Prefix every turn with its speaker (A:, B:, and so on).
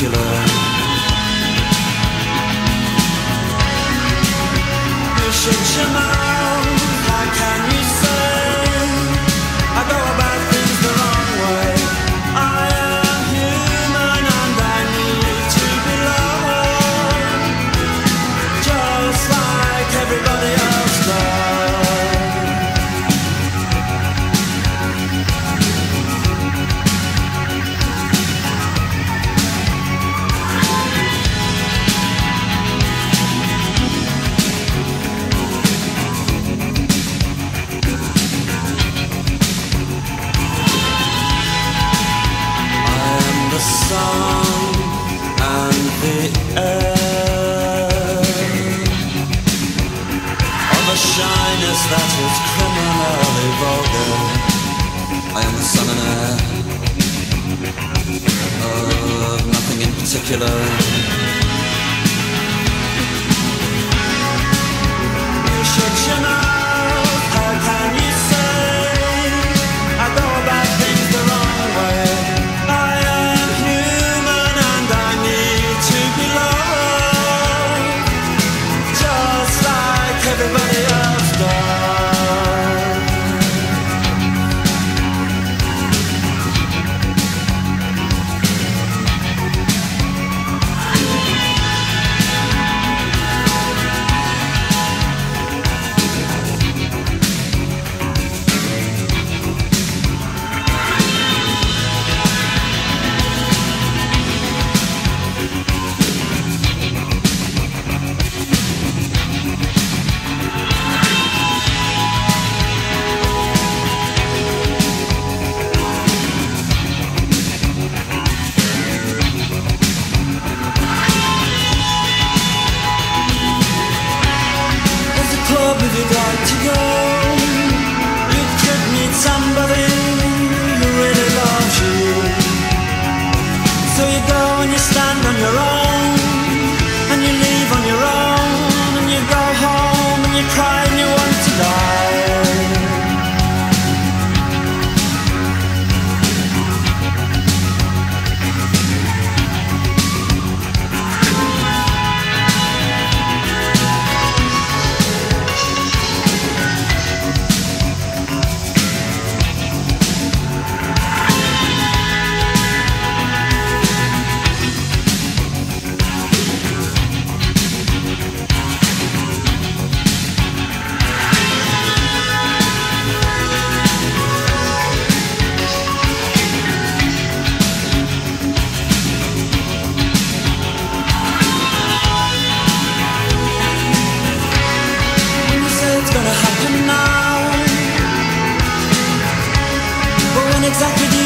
A: particular. Fish your mouth, I can a shyness that is criminally vulgar. I am the son and heir of nothing in particular. exactly